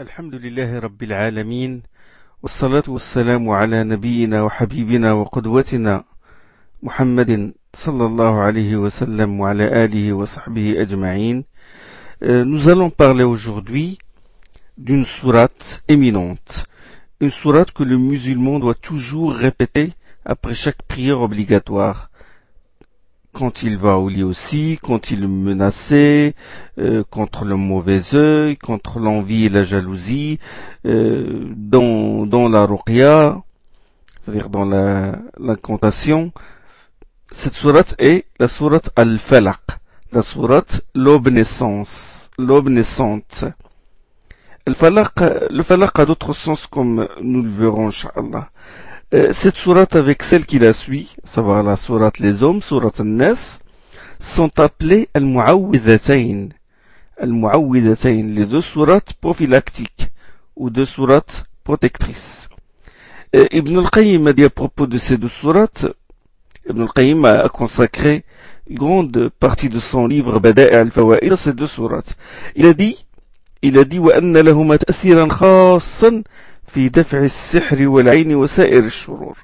الحمد لله رب العالمين والصلاة والسلام على نبينا وحبيبنا وقدوتنا محمد صلى الله عليه وسلم وعلى آله وصحبه أجمعين Euh, Nous allons parler aujourd'hui d'une sourate éminente, une sourate que le musulman doit toujours répéter après chaque prière obligatoire. Quand il va au lit aussi, quand il est menacé, euh, contre le mauvais œil, contre l'envie et la jalousie, euh, dans, dans la ruqya, c'est-à-dire dans la, l'incantation. Cette sourate est la sourate al-falaq, la sourate l'aube naissance, l'aube naissante. Le falaq, le falaq a d'autres sens comme nous le verrons, Inch'Allah. Euh, cette sourate avec celle qui la suit, à savoir la sourate les hommes, sourate al-Nas, sont appelées al-mu'awwidhatayn. Al-mu'awwidhatayn, les deux sourates prophylactiques, ou deux sourates protectrices. Euh, Ibn al-Qayyim a dit à propos de ces deux sourates, Ibn al-Qayyim a consacré une grande partie de son livre Bada'i al-Fawaid à ces deux sourates. Il a dit, il a dit, وأن لهما تأثيرا خاصا في دفع السحر والعين وسائر الشرور.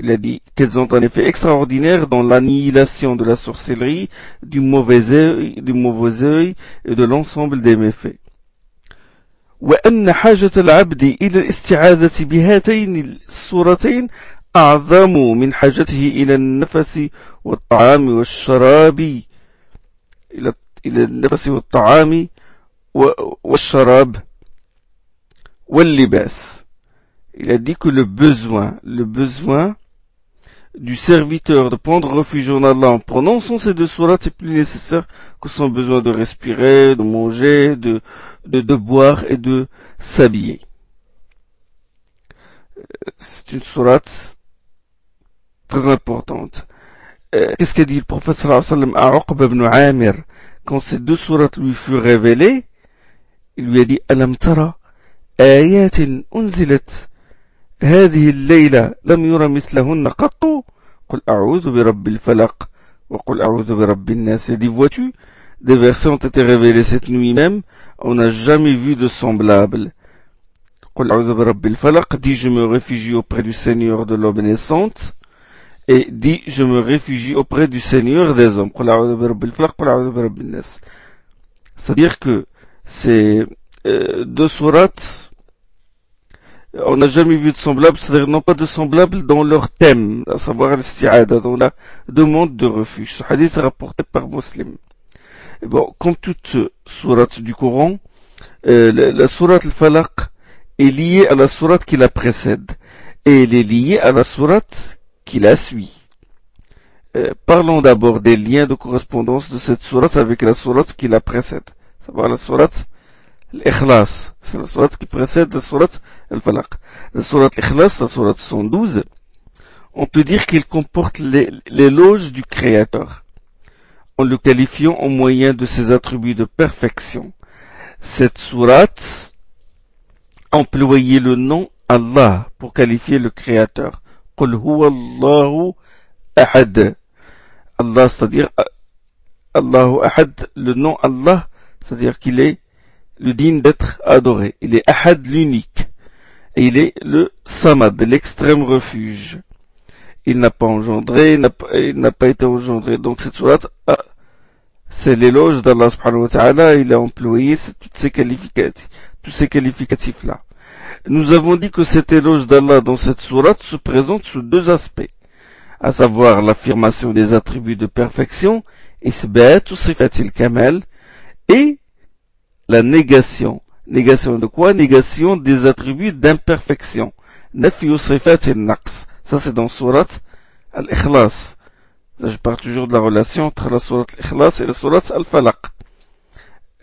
Il a dit qu'elles ont un effet extraordinaire dans l'annihilation de la sorcellerie, du mauvais œil, du mauvais œil et de l'ensemble des méfaits. وأن حاجة العبد إلى الاستعاذة بهاتين السورتين أعظم من حاجته إلى النفس والطعام والشراب إلى إلى النفس والطعام والشراب. Il a dit que le besoin, le besoin du serviteur de prendre refuge en Allah en prononçant ces deux sourates, c'est plus nécessaire que son besoin de respirer, de manger, de, de, boire et de s'habiller. C'est une sourate très importante. Euh, qu'est-ce qu'a dit le professeur à Uqba ibn Amir? Quand ces deux sourates lui furent révélées, il lui a dit « Alamtara. » آيات أنزلت هذه الليلة لم ير مثلهن قط قل أعوذ برب الفلق وقل أعوذ برب الناس Il dit vois-tu des versets ont été révélés cette nuit même on n'a jamais vu de semblable قل أعوذ برب الفلق dit je me réfugie auprès du Seigneur de l'aube naissante et dit je me réfugie auprès du Seigneur des hommes قل أعوذ برب الفلق قل أعوذ برب الناس c'est-à-dire que ces euh, deux sourates, on n'a jamais vu de semblable, c'est-à-dire non pas de semblable dans leur thème, à savoir l'isti'ada, dans la demande de refuge. Ce hadith est rapporté par Muslim. Bon, comme toute sourate du Coran, euh, la, la sourate al-Falaq est liée à la sourate qui la précède, et elle est liée à la sourate qui la suit. Euh, parlons d'abord des liens de correspondance de cette sourate avec la sourate qui la précède savoir la sourate l'Ikhlas. C'est la sourate qui précède la sourate la Surat Ikhlas, Surat 112, on peut dire qu'il comporte l'éloge du Créateur, en le qualifiant au moyen de ses attributs de perfection. Cette sourate employait le nom Allah pour qualifier le Créateur. Allah, c'est-à-dire Allahu Ahad, le nom Allah, c'est-à-dire qu'il est le digne d'être adoré. Il est Ahad l'unique. Il est le Samad, l'extrême refuge. Il n'a pas engendré, il n'a pas été engendré. Donc cette sourate, c'est l'éloge d'Allah il a employé toutes ces qualificatifs, tous ces qualificatifs-là. Nous avons dit que cet éloge d'Allah dans cette sourate se présente sous deux aspects, à savoir l'affirmation des attributs de perfection, ou et la négation. Négation de quoi? Négation des attributs d'imperfection. Ça c'est dans surat al-Ikhlas. Je parle toujours de la relation entre la surat al-Ikhlas et la surat al-Falaq.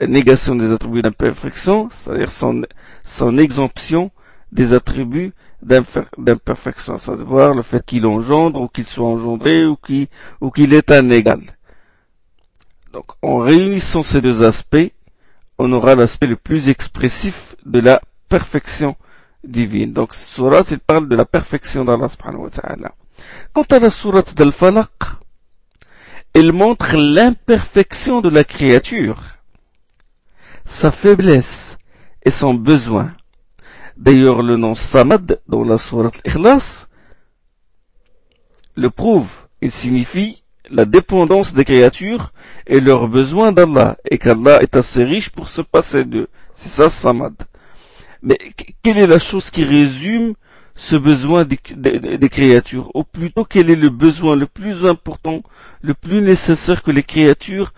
Négation des attributs d'imperfection, c'est-à-dire son, son exemption des attributs d'imperfection, c'est-à-dire le fait qu'il engendre ou qu'il soit engendré ou qu'il ou qu'il est un égal. Donc, en réunissant ces deux aspects, on aura l'aspect le plus expressif de la perfection divine. Donc, sourate, il parle de la perfection d'Allah subhanahu wa ta'ala. Quant à la sourate d'Al-Falaq, elle montre l'imperfection de la créature, sa faiblesse et son besoin. D'ailleurs, le nom Samad dans la sourate Ikhlas le prouve. Il signifie la dépendance des créatures et leur besoin d'Allah et qu'Allah est assez riche pour se passer d'eux. C'est ça Samad. Mais quelle est la chose qui résume ce besoin des, créatures? Ou plutôt quel est le besoin le plus important, le plus nécessaire que les créatures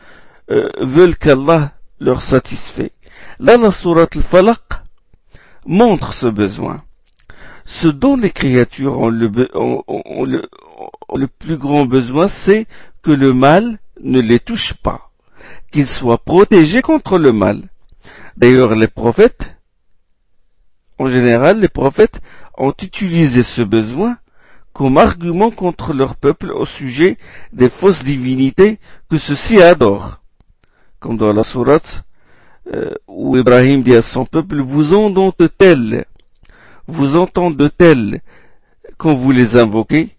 euh, veulent qu'Allah leur satisfait? Là, la sourate al-Falaq montre ce besoin. Ce dont les créatures ont le, plus grand besoin, c'est que le mal ne les touche pas, qu'ils soient protégés contre le mal. D'ailleurs, les prophètes, en général, les prophètes ont utilisé ce besoin comme argument contre leur peuple au sujet des fausses divinités que ceux-ci adorent. Comme dans la sourate euh, où Ibrahim dit à son peuple, vous entendent-elles, vous entendent-elles quand vous les invoquez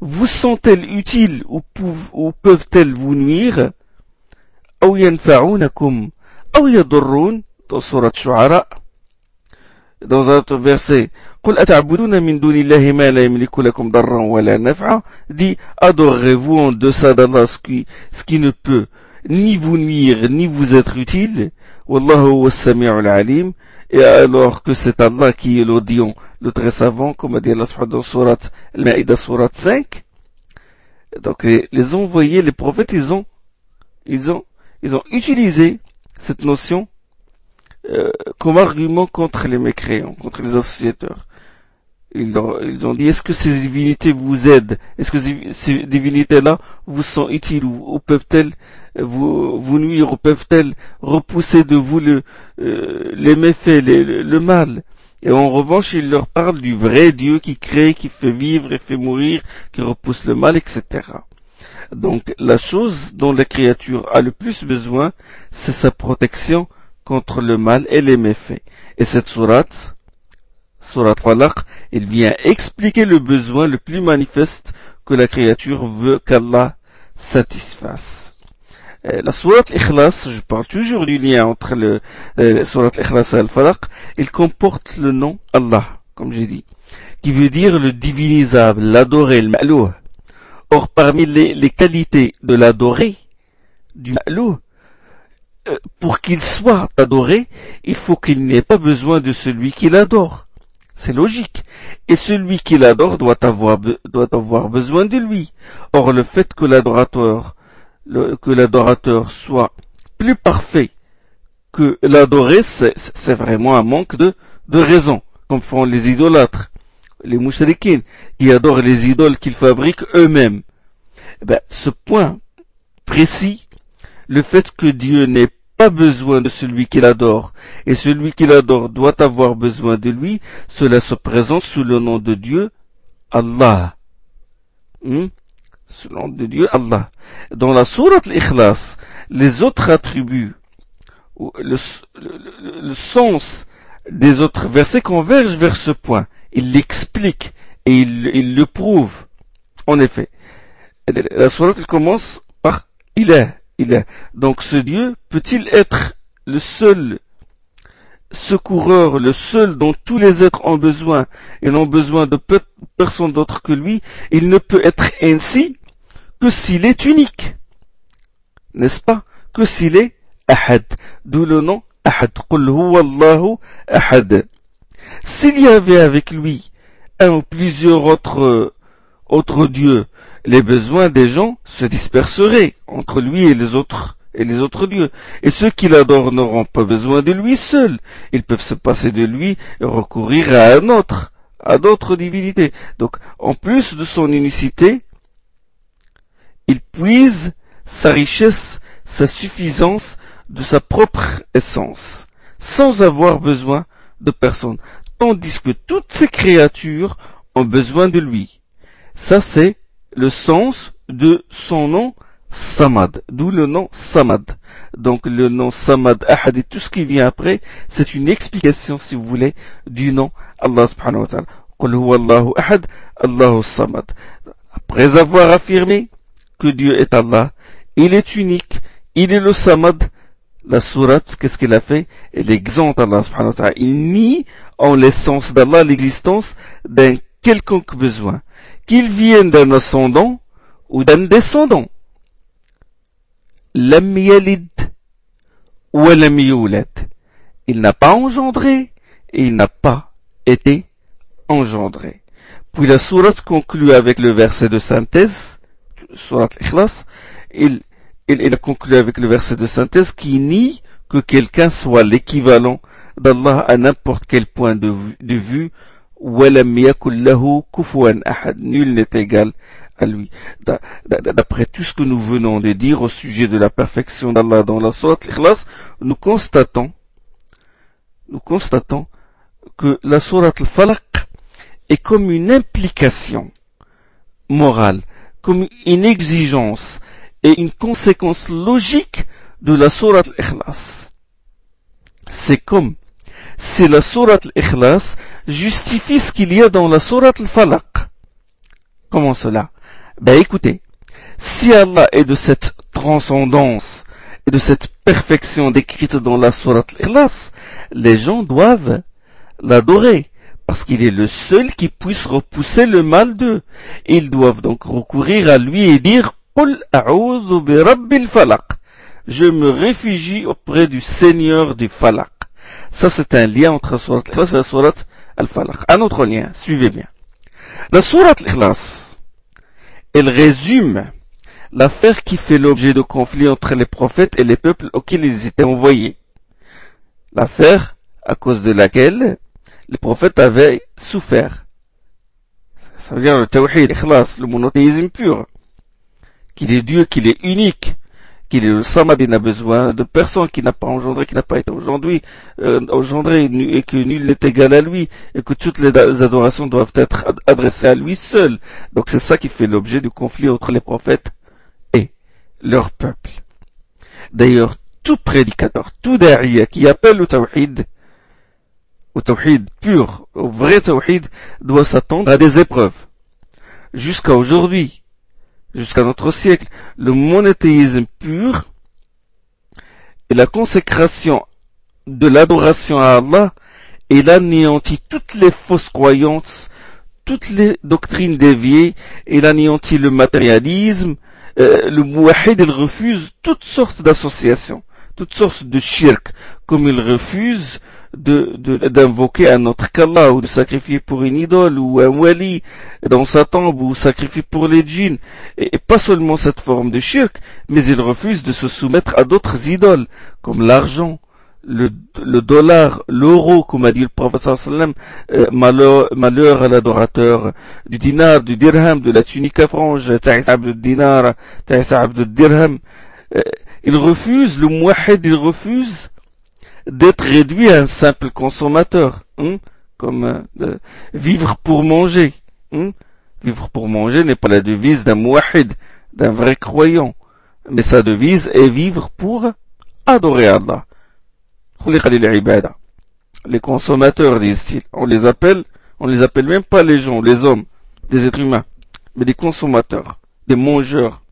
vous sont-elles utiles ou, peuvent-elles vous nuire أو ينفعونكم أو يضرون dans surat Shu'ara dans un autre verset قل أتعبدون من دون الله ما لا يملك لكم ضرا ولا نفعا dit adorez-vous en deçà d'Allah ce qui, ce qui ne peut ni vous nuire ni vous être utile Wallahu wa alim et alors que c'est Allah qui est l'audient, le très savant, comme a dit Allah surat Al-Ma'ida surat 5. Donc les, les, envoyés, les prophètes, ils ont, ils ont, ils ont utilisé cette notion euh, comme argument contre les mécréants, contre les associateurs. Ils, ont dit, est-ce que ces divinités vous aident? Est-ce que ces divinités-là vous sont utiles ou, peuvent-elles vous, vous nuire ou peuvent-elles repousser de vous le, euh, les méfaits, le, mal? Et en revanche, ils leur parlent du vrai Dieu qui crée, qui fait vivre et fait mourir, qui repousse le mal, etc. Donc la chose dont la créature a le plus besoin, c'est sa protection contre le mal et les méfaits. Et cette sourate, Surat Falaq, il vient expliquer le besoin le plus manifeste que la créature veut qu'Allah satisfasse. Euh, la Surat Ikhlas, je parle toujours du lien entre le euh, Surat Ikhlas et Al-Falaq, il comporte le nom Allah, comme j'ai dit, qui veut dire le divinisable, l'adoré, le ma'lou. Or, parmi les, qualités de l'adoré, du ma'lou, euh, pour qu'il soit adoré, il faut qu'il n'ait pas besoin de celui qui l'adore. C'est logique. Et celui qui l'adore doit avoir, doit avoir besoin de lui. Or, le fait que l'adorateur, que l'adorateur soit plus parfait que l'adoré, c'est vraiment un manque de, raison, comme font les idolâtres, les mouchriquines, qui adorent les idoles qu'ils fabriquent eux-mêmes. Eh ben, ce point précis, le fait que Dieu n'est pas besoin de celui qu'il adore, et celui qu'il adore doit avoir besoin de lui, cela se présente sous le nom de Dieu, Allah. Hmm? Sous le nom de Dieu, Allah. Dans la sourate l'Ikhlas, les autres attributs, le, le, sens des autres versets convergent vers ce point. Il l'explique et il, il, le prouve. En effet, la sourate commence par il est il est. Donc ce Dieu peut-il être le seul secoureur, le seul dont tous les êtres ont besoin et n'ont besoin de personne d'autre que lui, il ne peut être ainsi que s'il est unique. N'est-ce pas? Que s'il est ahad. D'où le nom ahad. ahad. S'il y avait avec lui un ou plusieurs autres, autres dieux les besoins des gens se disperseraient entre lui et les autres et les autres dieux. Et ceux qui l'adorent n'auront pas besoin de lui seul. Ils peuvent se passer de lui et recourir à un autre, à d'autres divinités. Donc, en plus de son unicité, il puise sa richesse, sa suffisance de sa propre essence, sans avoir besoin de personne. Tandis que toutes ces créatures ont besoin de lui. Ça, c'est le sens de son nom Samad, d'où le nom Samad. Donc le nom Samad, Ahad et tout ce qui vient après, c'est une explication, si vous voulez, du nom Allah subhanahu wa ta'ala. Allahu Ahad, Allahu Samad. Après avoir affirmé que Dieu est Allah, il est unique, il est le Samad, la sourate, qu'est-ce qu'elle a fait? Elle exempte Allah subhanahu wa ta'ala. Il nie en l'essence d'Allah l'existence d'un quelconque besoin, qu'il vienne d'un ascendant ou d'un descendant. Lam ou lam. Il n'a pas engendré et il n'a pas été engendré. Puis la sourate conclut avec le verset de synthèse, sourate Ikhlas, il, il, a conclu avec le verset de synthèse qui nie que quelqu'un soit l'équivalent d'Allah à n'importe quel point de vue, nul n'est égal à lui. D'après tout ce que nous venons de dire au sujet de la perfection d'Allah dans la sourate Ikhlas, nous constatons, nous constatons que la sourate Al-Falaq est comme une implication morale, comme une exigence et une conséquence logique de la sourate Al-Ikhlas. C'est comme si la sourate Al-Ikhlas justifie ce qu'il y a dans la sourate Al-Falaq. Comment cela? Ben écoutez, si Allah est de cette transcendance et de cette perfection décrite dans la sourate Al-Ikhlas, les gens doivent l'adorer parce qu'il est le seul qui puisse repousser le mal d'eux. Ils doivent donc recourir à lui et dire je me réfugie auprès du Seigneur du Falak. Ça, c'est un lien entre la sourate et la sourate al-Falaq. Un autre lien, suivez bien. La sourate al-Ikhlas, elle résume l'affaire qui fait l'objet de conflits entre les prophètes et les peuples auxquels ils étaient envoyés. L'affaire à cause de laquelle les prophètes avaient souffert. Ça veut dire le tawhid, l'ikhlas, le monothéisme pur qu'il est Dieu, qu'il est unique, qu'il le Samad, il n'a besoin de personne, qui n'a pas engendré, qui n'a pas été aujourd'hui euh, engendré, et que nul n'est égal à lui, et que toutes les adorations doivent être adressées à lui seul. Donc c'est ça qui fait l'objet du conflit entre les prophètes et leur peuple. D'ailleurs, tout prédicateur, tout derrière qui appelle au tawhid, au tawhid pur, au vrai tawhid, doit s'attendre à des épreuves. Jusqu'à aujourd'hui, jusqu'à notre siècle, le monothéisme pur et la consécration de l'adoration à Allah, il anéantit toutes les fausses croyances, toutes les doctrines déviées, il anéantit le matérialisme, euh, le mouahid, il refuse toutes sortes d'associations, toutes sortes de shirk, comme il refuse d'invoquer un autre qu'Allah ou de sacrifier pour une idole ou un wali dans sa tombe ou sacrifier pour les djinns. Et, pas seulement cette forme de shirk, mais il refuse de se soumettre à d'autres idoles comme l'argent, le, dollar, l'euro, comme a dit le prophète sallam, euh, malheur, malheur à l'adorateur du dinar, du dirham, de la tunique à frange, ta'isab dinar, ta'isab dirham. Euh, il refuse, le muahid, il refuse d'être réduit à un simple consommateur, hein, comme euh, vivre pour manger. Hein. Vivre pour manger n'est pas la devise d'un mouahid, d'un vrai croyant, mais sa devise est vivre pour adorer Allah. Les consommateurs, disent-ils, on les appelle, on les appelle même pas les gens, les hommes, des êtres humains, mais des consommateurs, des mangeurs.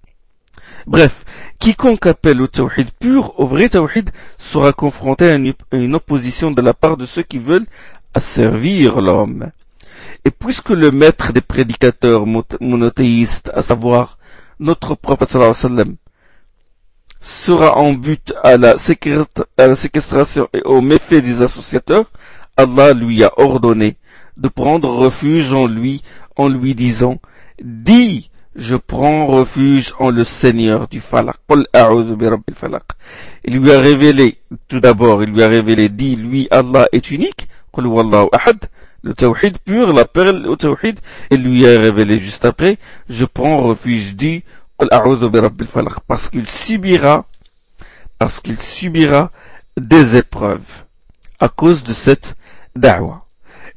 Bref, quiconque appelle au tawhid pur, au vrai tawhid, sera confronté à une, opposition de la part de ceux qui veulent asservir l'homme. Et puisque le maître des prédicateurs monothéistes, à savoir notre prophète sallam, sera en but à la séquestration et au méfait des associateurs, Allah lui a ordonné de prendre refuge en lui en lui disant, dis je prends refuge en le Seigneur du Falak. Il lui a révélé, tout d'abord, il lui a révélé, dit, lui, Allah est unique, le tawhid pur, la perle au tawhid, il lui a révélé juste après, je prends refuge du parce qu'il subira, parce qu'il subira des épreuves à cause de cette da'wah.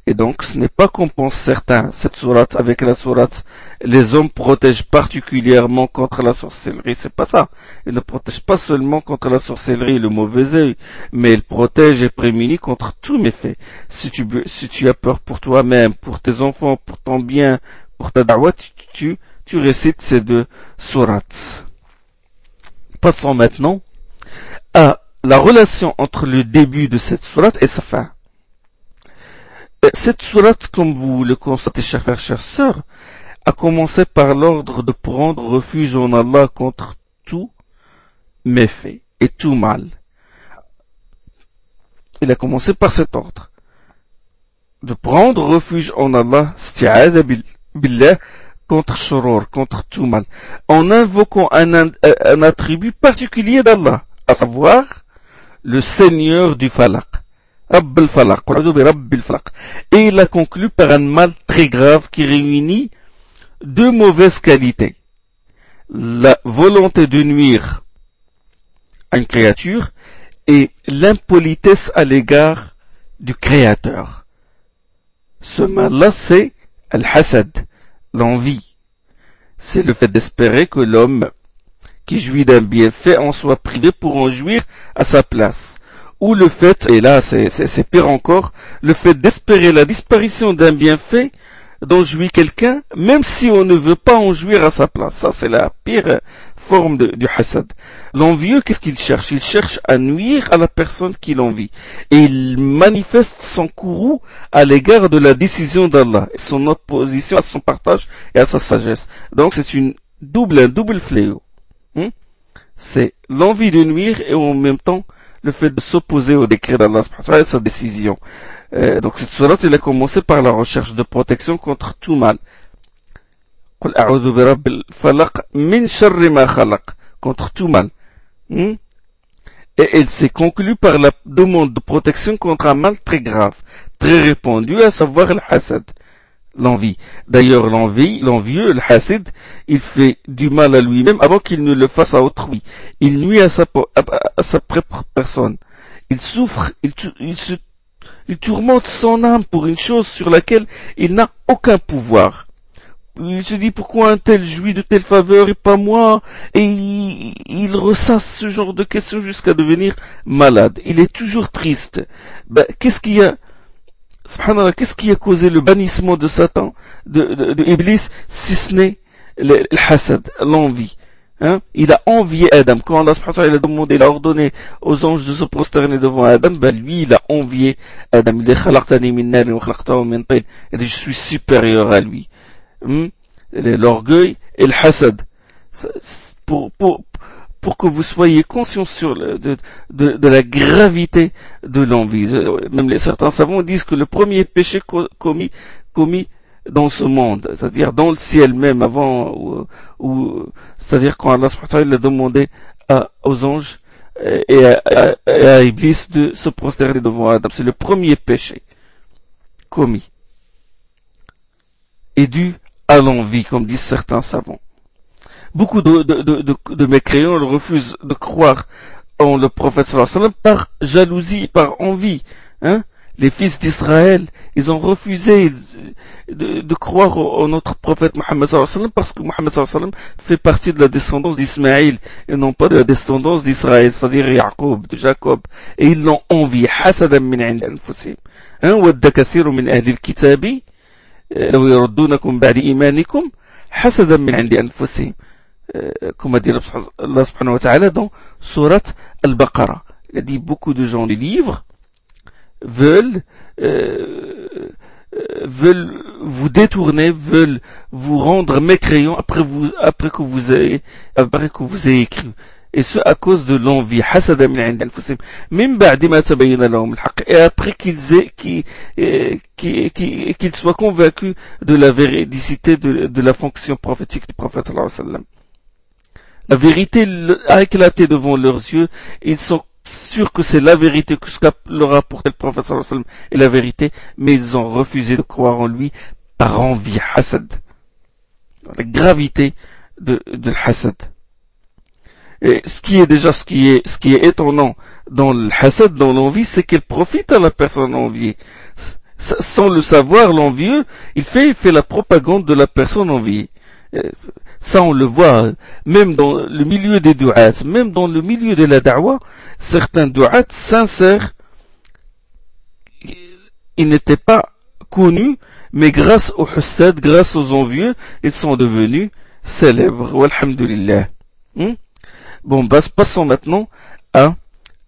Et donc, ce n'est pas qu'on pense certains, cette sourate, avec la sourate, les hommes protègent particulièrement contre la sorcellerie. C'est pas ça. Ils ne protègent pas seulement contre la sorcellerie le mauvais œil, mais ils protègent et prémunissent contre tous méfaits. Si tu, si tu as peur pour toi-même, pour tes enfants, pour ton bien, pour ta da'wah, tu, tu, récites ces deux sourates. Passons maintenant à la relation entre le début de cette sourate et sa fin. Euh, cette sourate, comme vous le constatez, chers frères, chères sœurs, a commencé par l'ordre de prendre refuge en Allah contre tout méfait et tout mal. Il a commencé par cet ordre. De prendre refuge en Allah, billah, contre shurur, contre tout mal, en invoquant un, un attribut particulier d'Allah, à savoir le Seigneur du Falaq. Et il a conclu par un mal très grave qui réunit deux mauvaises qualités. La volonté de nuire à une créature et l'impolitesse à l'égard du Créateur. Ce mal-là, c'est al-hasad, l'envie. C'est le fait d'espérer que l'homme qui jouit d'un bienfait en soit privé pour en jouir à sa place. Ou le fait, et là c'est pire encore, le fait d'espérer la disparition d'un bienfait dont jouit quelqu'un, même si on ne veut pas en jouir à sa place. Ça, c'est la pire forme du hasad. L'envieux, qu'est-ce qu'il cherche? Il cherche à nuire à la personne qui l'envie. Et il manifeste son courroux à l'égard de la décision d'Allah, son opposition à son partage et à sa sagesse. Donc c'est une double, un double fléau. Hmm? C'est l'envie de nuire et en même temps le fait de s'opposer au décret d'Allah et sa décision. Euh, donc cette sourate, il a commencé par la recherche de protection contre tout mal. contre tout mal. Hmm? Et elle s'est conclue par la demande de protection contre un mal très grave, très répandu, à savoir le hasad l'envie. D'ailleurs, l'envie, l'envieux, le hassid, il fait du mal à lui-même avant qu'il ne le fasse à autrui. Il nuit à sa, à, sa propre personne. Il souffre, il, il, se, il tourmente son âme pour une chose sur laquelle il n'a aucun pouvoir. Il se dit pourquoi un tel jouit de telle faveur et pas moi, et il, il ressasse ce genre de questions jusqu'à devenir malade. Il est toujours triste. Ben, qu'est-ce qu'il y a qu'est-ce qui a causé le bannissement de Satan, de, de, de Iblis, si ce n'est le, hasad, l'envie. Hein? Il a envié Adam. Quand Allah il a demandé, il a ordonné aux anges de se prosterner devant Adam, ben lui, il a envié Adam. Il dit, je suis supérieur à lui. Hein? L'orgueil et le hasad. Pour, pour, pour que vous soyez conscient sur le, de, de, de, la gravité de l'envie. Même les, certains savants disent que le premier péché commis, commis dans ce monde, c'est-à-dire dans le ciel même avant, c'est-à-dire quand Allah a demandé à, aux anges et à, à, à Iblis de se prosterner devant Adam. C'est le premier péché commis et dû à l'envie, comme disent certains savants. Beaucoup de, de, de, de, mécréants refusent de croire en le prophète sallam par jalousie, par envie. Hein les fils d'Israël, ils ont refusé de, de, croire en notre prophète Mohammed sallam parce que Mohammed sallam fait partie de la descendance d'Ismaïl et non pas de la descendance d'Israël, c'est-à-dire Jacob, de Jacob. Et ils l'ont envié, حسدا من عند أنفسهم. Hein, ود كثير من أهل الكتاب لو يردونكم بعد إيمانكم حسدا من عند أنفسهم comme a dit Allah subhanahu wa ta'ala dans Surat Al-Baqarah. Il a dit beaucoup de gens des livres veulent euh, veulent vous détourner, veulent vous rendre mécréants après vous après que vous ayez après que vous ayez écrit. Et ce à cause de l'envie, et après qu'ils aient, qu'ils, qu'ils, soient convaincus de la véridicité de, la fonction prophétique du prophète sallallahu. La vérité a éclaté devant leurs yeux. Ils sont sûrs que c'est la vérité, que ce qu'a leur apporté le prophète est la vérité, mais ils ont refusé de croire en lui par envie, hasad. La gravité de, de. Et ce qui est déjà, ce qui est, étonnant dans le dans l'envie, c'est qu'elle profite à la personne enviée. Sans le savoir, l'envieux, il fait, la propagande de la personne enviée. Ça, on le voit, même dans le milieu des du'at, même dans le milieu de la da'wa, certains du'at sincères, ils n'étaient pas connus, mais grâce au hussad, grâce aux envieux, ils sont devenus célèbres. Walhamdulillah. Hmm? Bon, passons maintenant à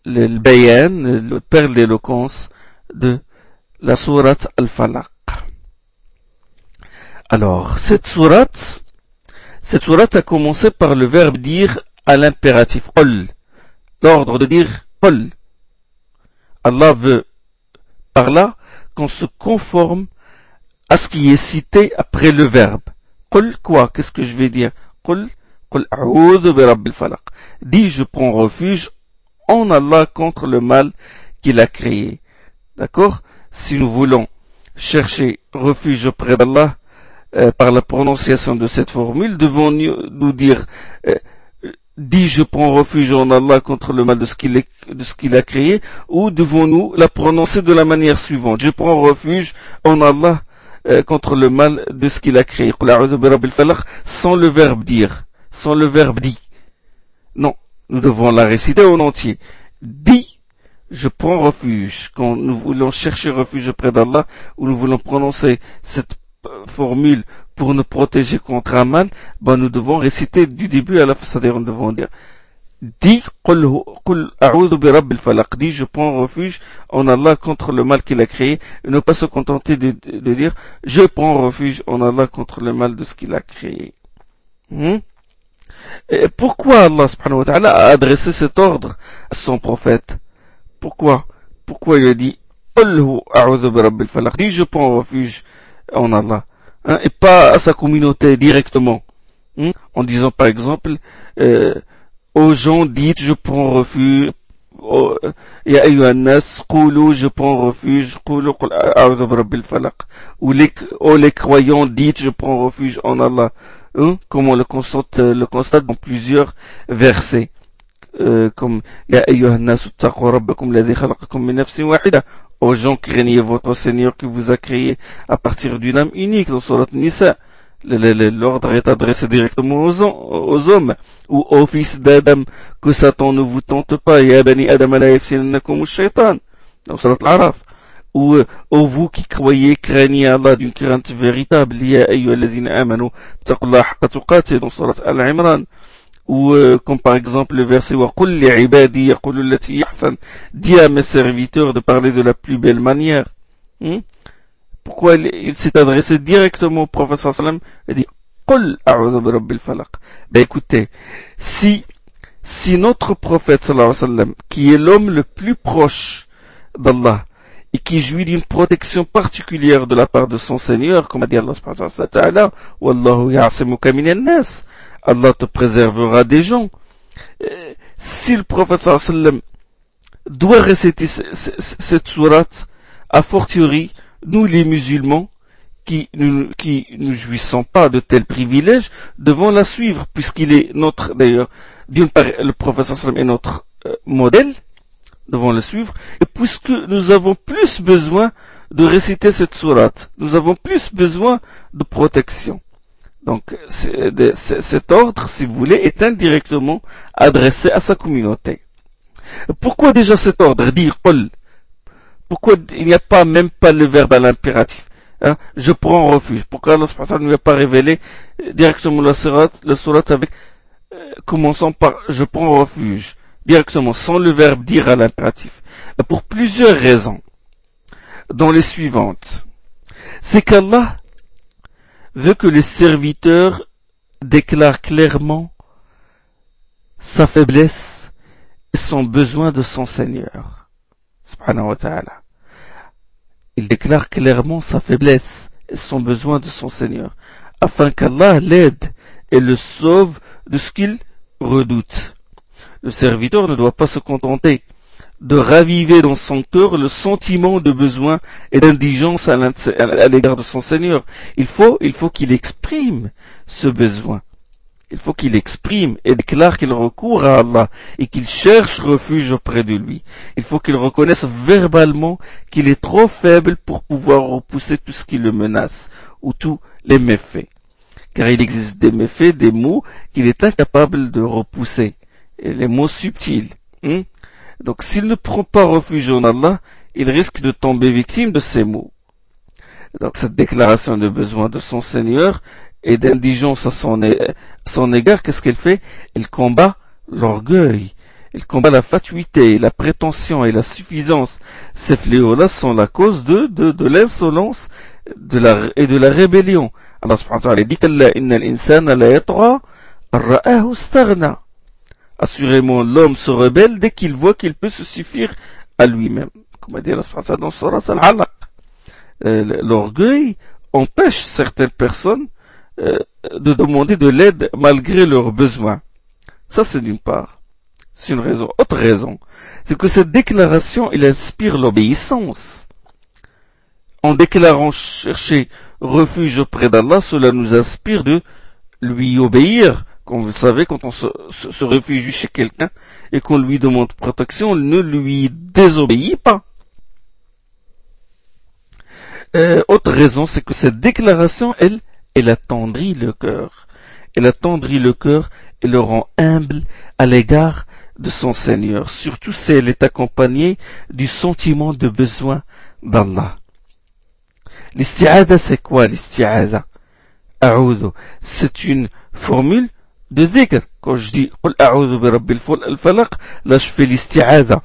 le bayan, le perle d'éloquence de la sourate Al-Falaq. Alors, cette sourate, cette sourate a commencé par le verbe dire à l'impératif, qul. L'ordre de dire qul. Allah veut par là qu'on se conforme à ce qui est cité après le verbe. Qul quoi? Qu'est-ce que je vais dire? Qul Qul bi falaq. Dis je prends refuge en Allah contre le mal qu'il a créé. D'accord? Si nous voulons chercher refuge auprès d'Allah euh, par la prononciation de cette formule, devons nous dire euh, dis je prends refuge en Allah contre le mal de ce qu'il a créé, ou devons-nous la prononcer de la manière suivante? Je prends refuge en Allah euh, contre le mal de ce qu'il a créé. Sans le verbe dire, sans le verbe dit. Non, nous devons la réciter en entier. Dis, je prends refuge. Quand nous voulons chercher refuge auprès d'Allah, ou nous voulons prononcer cette formule pour nous protéger contre un mal, ben nous devons réciter du début à la fin, c'est-à-dire nous devons dire Dis, je prends refuge en Allah contre le mal qu'il a créé, et ne pas se contenter de, dire, je prends refuge en Allah contre le mal de ce qu'il a créé. Hmm? Et pourquoi Allah a adressé cet ordre à son prophète? Pourquoi? Pourquoi il a dit Dis je prends refuge en Allah hein, et pas à sa communauté directement hein, en disant par exemple euh, aux gens dites je prends refuge يا أيها الناس قولوا je prends refuge قولوا قل أعوذ برب الفلق ou les, oh, les croyants dites je prends refuge en Allah hein, comme on le constate, le constate dans plusieurs versets euh, Euh, comme Ya Ô gens, craignez votre Seigneur qui vous a créé à partir d'une âme unique dans Surat Nisa. L'ordre est adressé directement aux, aux hommes ou aux fils d'Adam que Satan ne vous tente pas. Ya Bani Adam shaitan dans Surat Al-Araf. Ou euh, ô vous qui croyez, craignez Allah d'une crainte véritable. Ya ayyuhalladhina amanu taqullaha haqqa tuqatih dans Surat Al-Imran ou euh, comme par exemple le verset dis à mes serviteurs de parler de la plus belle manière hmm? pourquoi il, s'est adressé directement au professeur sallam il dit ben écoutez si si notre prophète sallam qui est l'homme le plus proche d'Allah et qui jouit d'une protection particulière de la part de son Seigneur, comme a dit Allah subhanahu wa ta'ala, Wallahu Allah te préservera des gens. Euh, si le prophète sallam doit réciter cette sourate, a fortiori, nous les musulmans, qui ne qui ne jouissons pas de tels privilèges, devons la suivre, puisqu'il est notre, d'ailleurs, d'une part, le prophète sallam est notre euh, modèle, devons le suivre, et puisque nous avons plus besoin de réciter cette sourate, nous avons plus besoin de protection. Donc cet ordre, si vous voulez, est indirectement adressé à sa communauté. Pourquoi déjà cet ordre Dire Pourquoi il n'y a pas même pas le verbe à l'impératif hein? Je prends refuge. Pourquoi Allah ne lui a pas révélé directement la surat, la surat avec euh, commençant par je prends refuge? Directement sans le verbe dire à l'impératif Pour plusieurs raisons, dont les suivantes. C'est qu'Allah veut que les serviteurs déclarent clairement sa faiblesse et son besoin de son Seigneur. Subhanahu. Il déclare clairement sa faiblesse et son besoin de son Seigneur, afin qu'Allah l'aide et le sauve de ce qu'il redoute. Le serviteur ne doit pas se contenter de raviver dans son cœur le sentiment de besoin et d'indigence à l'égard de son Seigneur. Il faut, il faut qu'il exprime ce besoin. Il faut qu'il exprime et déclare qu'il recourt à Allah et qu'il cherche refuge auprès de lui. Il faut qu'il reconnaisse verbalement qu'il est trop faible pour pouvoir repousser tout ce qui le menace ou tous les méfaits. Car il existe des méfaits, des mots qu'il est incapable de repousser. Les mots subtils. Hein. Donc s'il ne prend pas refuge en Allah, il risque de tomber victime de ces mots. Donc cette déclaration de besoin de son Seigneur et d'indigence à son, égard, qu'est-ce qu'elle fait? Elle combat l'orgueil. Il combat la fatuité, la prétention et la suffisance. Ces fléaux-là sont la cause de, de, de l'insolence la, et de la rébellion. Allah subhanahu wa ta'ala dit Assurément, l'homme se rebelle dès qu'il voit qu'il peut se suffire à lui-même. Comme a dit dans Surah. Euh, l'orgueil empêche certaines personnes euh, de demander de l'aide malgré leurs besoins. Ça, c'est d'une part. C'est une raison. Autre raison, c'est que cette déclaration, il inspire l'obéissance. En déclarant chercher refuge auprès d'Allah, cela nous inspire de lui obéir. Comme vous le savez, quand on se, se réfugie chez quelqu'un et qu'on lui demande protection, on ne lui désobéit pas. Euh, autre raison, c'est que cette déclaration, elle, elle attendrit le cœur. Elle attendrit le cœur et le rend humble à l'égard de son Seigneur, surtout si elle est accompagnée du sentiment de besoin d'Allah. L'isti'ada, c'est quoi l'isti'ada C'est une formule de zikr. Quand je dis là je fais l'isti'ada.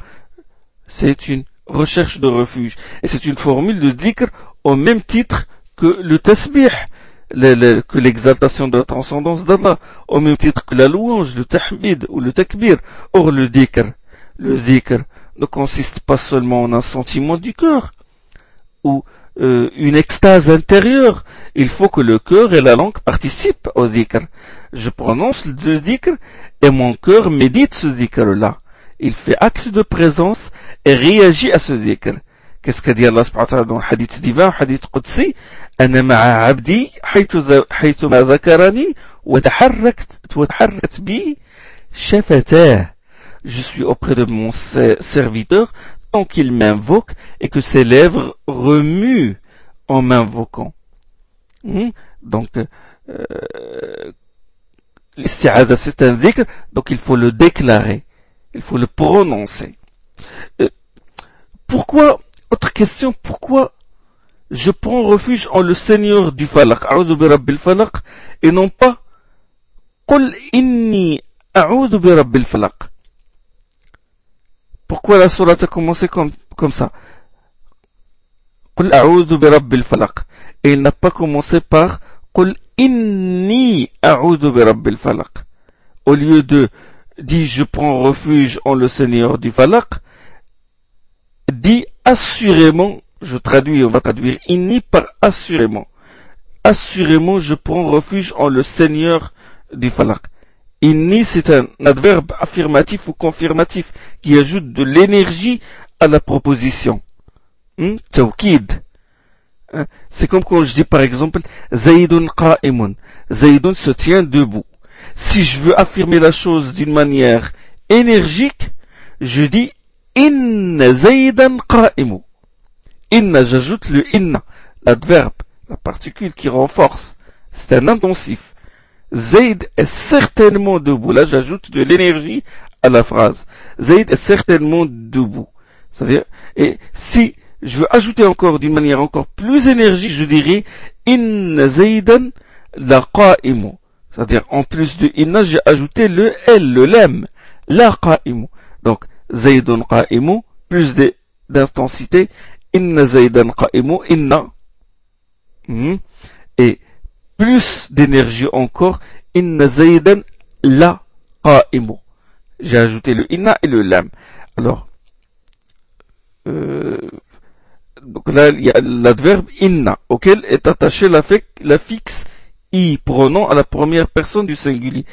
C'est une recherche de refuge. Et c'est une formule de dhikr au même titre que le tasbih, que l'exaltation de la transcendance d'Allah, au même titre que la louange, le tahmid ou le takbir. Or le dhikr, le dhikr ne consiste pas seulement en un sentiment du cœur ou euh, une extase intérieure. Il faut que le cœur et la langue participent au dhikr. Je prononce le dhikr et mon cœur médite ce dhikr-là il fait acte de présence et réagit à ce dhikr. Qu'est-ce que dit Allah subhanahu wa ta'ala dans le hadith divin, hadith qudsi أنا مع عبدي حيث حيثما ذكرني وتحركت وتحركت بي شفتاه. Je suis auprès de mon serviteur tant qu'il m'invoque et que ses lèvres remuent en m'invoquant. Hmm? Donc, euh, c'est donc il faut le déclarer, il faut le prononcer. Euh, pourquoi, autre question, pourquoi je prends refuge en le Seigneur du Falak, et non pas, inni Falak pourquoi la sourate a commencé comme, comme ça? Et il n'a pas commencé par inni Au lieu de dit je prends refuge en le Seigneur du Falak, dit assurément, je traduis, on va traduire inni par assurément. Assurément, je prends refuge en le Seigneur du Falak. Inni, c'est un adverbe affirmatif ou confirmatif qui ajoute de l'énergie à la proposition. Hmm? Hein? C'est comme quand je dis par exemple, Zaydun qa'imun. Zaydun se tient debout si je veux affirmer la chose d'une manière énergique, je dis inna zaydan qa'imu. Inna, j'ajoute le inna, l'adverbe, la particule qui renforce. C'est un intensif. Zayd est certainement debout. Là, j'ajoute de l'énergie à la phrase. Zayd est certainement debout. C'est-à-dire, et si je veux ajouter encore d'une manière encore plus énergique, je dirais inna zaydan la. C'est-à-dire, en plus de inna, j'ai ajouté le L, le lem, la qa'imu. Donc, zaydun qa'imu, plus d'intensité, inna zaydan qa'imu, inna. Hmm? Plus d'énergie encore, inna zaydan la qa'imu. J'ai ajouté le inna et le lam. Alors, euh, donc là, il y a l'adverbe inna, auquel est attaché la, fixe i prenons à la première personne du singulier.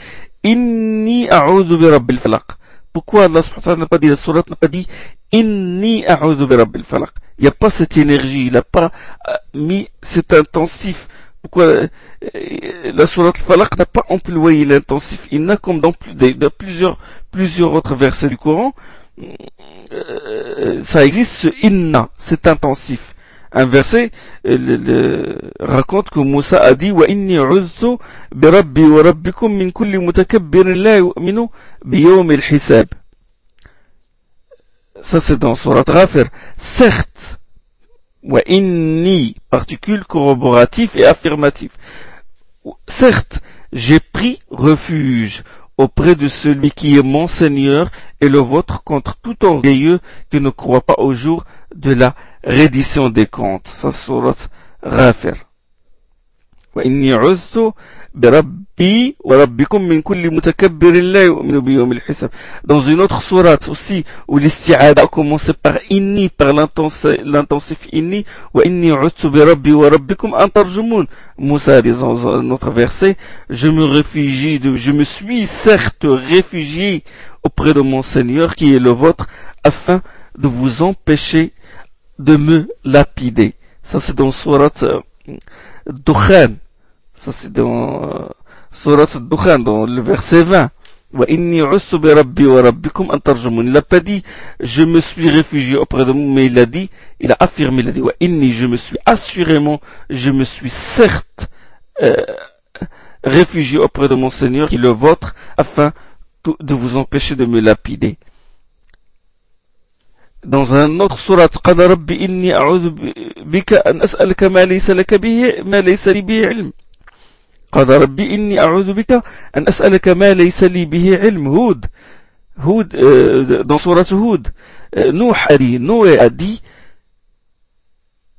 Inni a'udhu bi rabbil falaq. Pourquoi Allah n'a pas dit, la sourate n'a pas dit Inni a'udhu bi rabbil falaq? Il n'y a pas cette énergie, il n'a pas euh, mis cet intensif. Pourquoi euh, la sourate al-falaq n'a pas employé l'intensif Inna comme dans, plusieurs, plusieurs autres versets du Coran, euh, ça existe ce inna, cet intensif un verset euh, le, raconte que Moussa a dit Wa inni bi rabbi wa rabbikum min kulli mutakabbirin la yu'minu yawm al-hisab. Ça c'est dans Surat Ghafir. Certes, wa inni, particule corroboratif et affirmatif. Certes, j'ai pris refuge auprès de celui qui est mon Seigneur et le vôtre contre tout orgueilleux qui ne croit pas au jour de la reddition des comptes. Ça, surat Ghafir. وإني عذت بربي وربكم من كل متكبر لا يؤمن بيوم الحساب. Dans une autre sourate aussi, où l'isti'ada a commencé par inni, par l'intensif inni, وإني عذت بربي وربكم أن ترجمون. Moussa dit dans un autre verset, je me réfugie, de, je me suis certes réfugié auprès de mon Seigneur qui est le vôtre, afin de vous empêcher de me lapider. Ça c'est dans sourate euh, Dukhan. Ça c'est dans euh, Surat Dukhan, dans le verset 20. Il n'a pas dit je me suis réfugié auprès de vous, mais il a dit, il a affirmé, il a dit inni, je me suis assurément, je me suis certes euh, réfugié auprès de mon Seigneur qui est le vôtre afin de vous empêcher de me lapider. Dans un autre surat, قال ربي إني أعوذ بك أن أسألك ما ليس لك به ما ليس لي به علم قال ربي إني أعوذ بك أن أسألك ما ليس لي به علم هود هود dans surat Hud Nuh a dit Noé a dit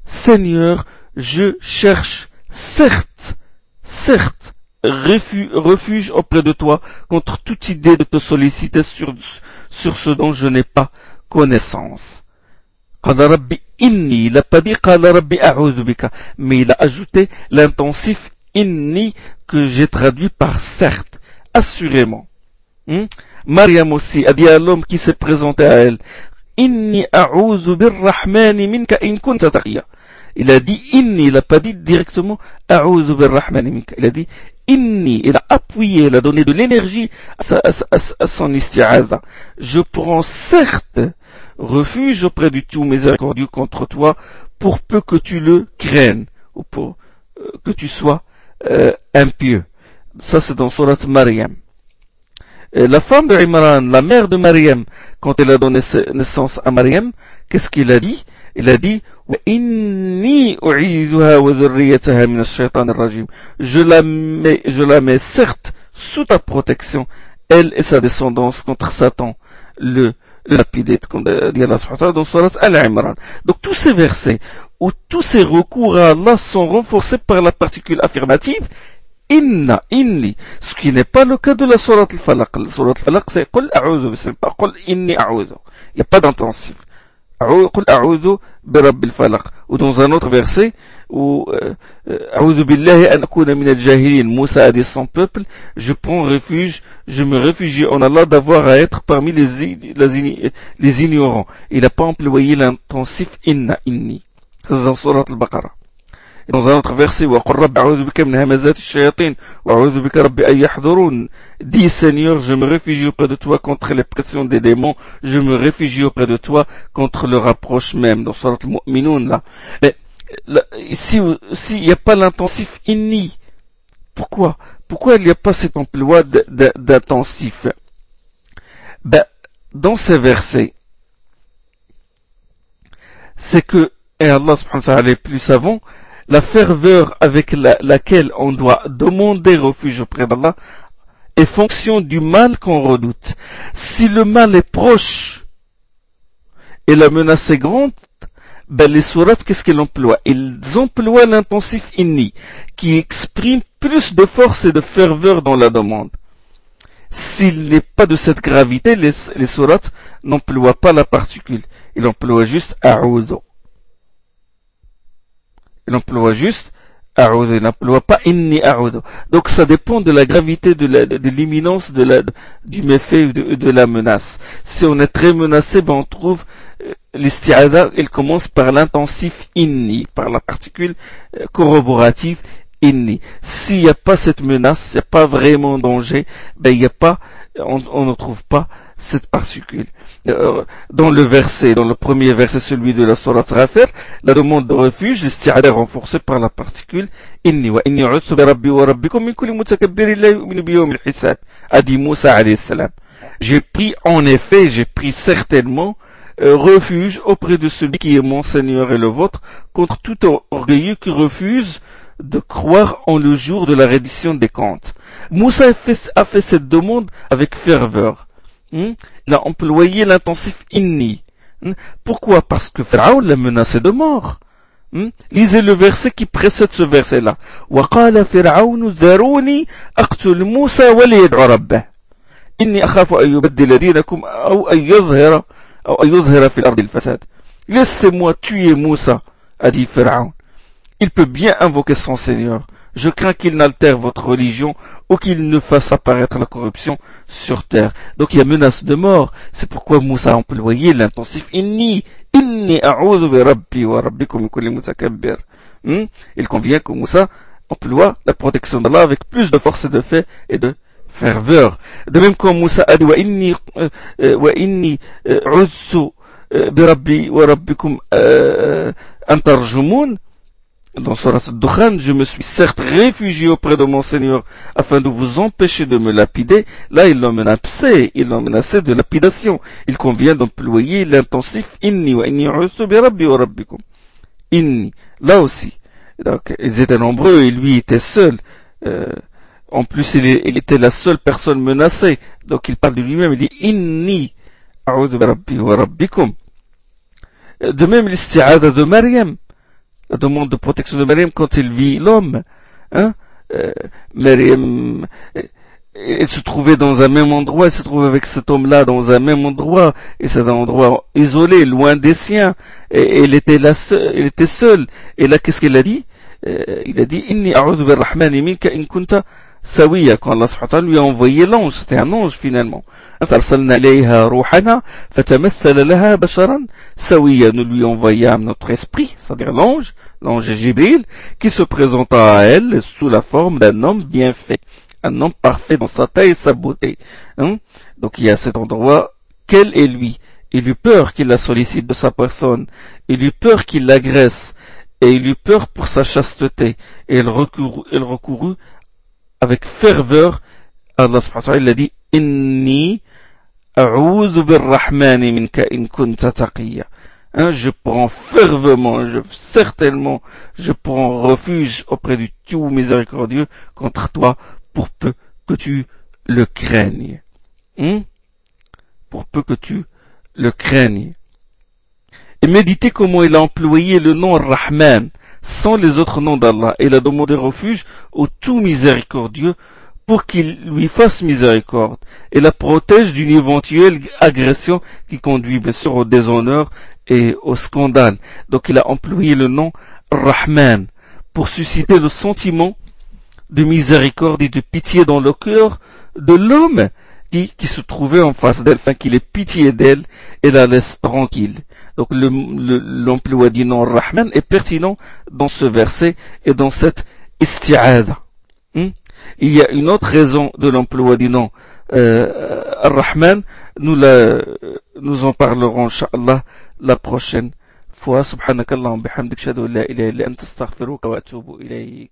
Seigneur je cherche certes certes refuge auprès de toi contre toute idée de te solliciter sur, sur ce dont je n'ai pas connaissance. Il n'a pas dit mais il a ajouté l'intensif inni que j'ai traduit par certes, assurément. Hmm? Mariam aussi a dit à l'homme qui s'est présenté à elle, Inni minka in kunta Il a dit inni, il n'a pas dit directement minka. Il a dit inni, il a appuyé, il a donné de l'énergie à, son isti'adha. Je prends certes refuge auprès du tout miséricordieux contre toi pour peu que tu le craignes ou pour euh, que tu sois euh, impieux. Ça c'est dans Surat Maryam. la femme de Imran, la mère de Maryam, quand elle a donné naissance à Maryam, qu'est-ce qu'il a dit? Il a dit je la mets, je la mets certes sous ta protection, elle et sa descendance contre Satan, le comme Allah dans Surat Al-Imran. Donc tous ces versets, où tous ces recours à Allah sont renforcés par la particule affirmative, inna, inni, ce qui n'est pas le cas de la Surat Al-Falaq. La Surat Al-Falaq, c'est qul a'udhu, c'est pas qul inni a'udhu. Il n'y a pas d'intensif. Ou dans un autre verset, où Moussa a son peuple, je prends refuge, je me réfugie en Allah d'avoir à être parmi les, les, les ignorants. Il n'a pas employé l'intensif inna inni. C'est dans Surat al-Baqarah. Dans un autre verset, Dis Seigneur, je me réfugie auprès de toi contre les pressions des démons, je me réfugie auprès de toi contre le rapproche même, dans là. Mais, ici, il n'y a pas l'intensif inni. Pourquoi? Pourquoi il n'y a pas cet emploi d'intensif? Ben, dans ces versets, c'est que, et Allah subhanahu wa ta'ala est plus savant, la ferveur avec laquelle on doit demander refuge auprès d'Allah est fonction du mal qu'on redoute. Si le mal est proche et la menace est grande, ben les sourates, qu'est-ce qu'ils emploient? Ils emploient l'intensif inni, qui exprime plus de force et de ferveur dans la demande. S'il n'est pas de cette gravité, les, les sourates n'emploient pas la particule. Ils emploient juste a'udhu. Il emploie juste il n'emploie pas inni. Donc ça dépend de la gravité de l'imminence de, du méfait ou de, la menace. Si on est très menacé, ben on trouve euh, il commence par l'intensif inni, par la particule euh, corroborative inni. S'il n'y a pas cette menace, il n'y a pas vraiment danger, ben il n'y a pas, on ne trouve pas cette particule. Euh, dans le verset, dans le premier verset, celui de la Surah Rafir, la demande de refuge, est renforcée par la particule inni wa inni rabbi wa rabbikum min kulli hisab, a dit Moussa alayhi salam. J'ai pris en effet, j'ai pris certainement euh, refuge auprès de celui qui est mon Seigneur et le vôtre contre tout orgueilleux qui refuse de croire en le jour de la reddition des comptes. Moussa a fait cette demande avec ferveur. Hmm? il a employé l'intensif inni. Hmm? Pourquoi Parce que Pharaon l'a menacé de mort. Hmm? Lisez le verset qui précède ce verset-là. وقال فرعون ذروني أقتل موسى وليدعو ربه إني أخاف أن يبدل دينكم أو أن يظهر أو أن يظهر في الأرض الفساد. Laissez-moi tuer Moussa, a dit Pharaon. Il peut bien invoquer son Seigneur. Je crains qu'il n'altère votre religion ou qu'il ne fasse apparaître la corruption sur terre. Donc il y a menace de mort. C'est pourquoi Moussa a employé l'intensif inni. Inni bi rabbi wa rabbikum kulli mutakabbir. Hmm? Il convient que Moussa emploie la protection d'Allah avec plus de force de fait et de ferveur. De même que Moussa a dit wa inni euh, euh, wa inni euh, bi rabbi wa rabbikum antarjumun dans Surat Dukhan, je me suis certes réfugié auprès de mon Seigneur afin de vous empêcher de me lapider. Là, il l'a menacé, il l'a menacé de lapidation. Il convient d'employer l'intensif inni wa inni rabbi wa. Inni. Là aussi. Donc, ils étaient nombreux et lui était seul. Euh, en plus, il, était la seule personne menacée. Donc, il parle de lui-même. Il dit inni rabbi wa rabbikum. De même, l'isti'ada de Maryam la demande de protection de Mariam quand il vit l'homme. Hein euh, elle se trouvait dans un même endroit, elle se trouvait avec cet homme-là dans un même endroit, et c'est un endroit isolé, loin des siens, et, elle était là seule, elle était seule. Et là, qu'est-ce qu'elle a dit? Euh, Il a dit, Inni in kunta Sawiya, quand Allah subhanahu lui a envoyé l'ange, c'était un ange finalement. Sawiya, nous lui envoyâmes notre esprit, c'est-à-dire l'ange, l'ange Jibril, qui se présenta à elle sous la forme d'un homme bien fait, un homme parfait dans sa taille et sa beauté. Hein? Donc il y a cet endroit, quel est lui? Il eut peur qu'il la sollicite de sa personne, il eut peur qu'il l'agresse, et il eut peur pour sa chasteté, et il recourut, il recourut avec ferveur, Allah subhanahu wa ta'ala dit Inni a'udhu minka in kunta taqiyya. Hein, je prends fervement, je, certainement, je prends refuge auprès du tout miséricordieux contre toi pour peu que tu le craignes. Hein? Pour peu que tu le craignes. Et méditez comment il a employé le nom Rahman sans les autres noms d'Allah. Il a demandé refuge au tout miséricordieux pour qu'il lui fasse miséricorde et la protège d'une éventuelle agression qui conduit bien sûr au déshonneur et au scandale. Donc il a employé le nom Rahman pour susciter le sentiment de miséricorde et de pitié dans le cœur de l'homme qui, se trouvait en face d'elle, enfin qu'il ait pitié d'elle et la laisse tranquille. Donc l'emploi le, du nom Rahman est pertinent dans ce verset et dans cette isti'ada. Hmm? Il y a une autre raison de l'emploi du nom euh, Rahman, nous, la, nous en parlerons, inshallah, la prochaine fois. Subhanakallah, bihamdik, shadu la ilaha illa anta astaghfiruka wa atubu ilayk.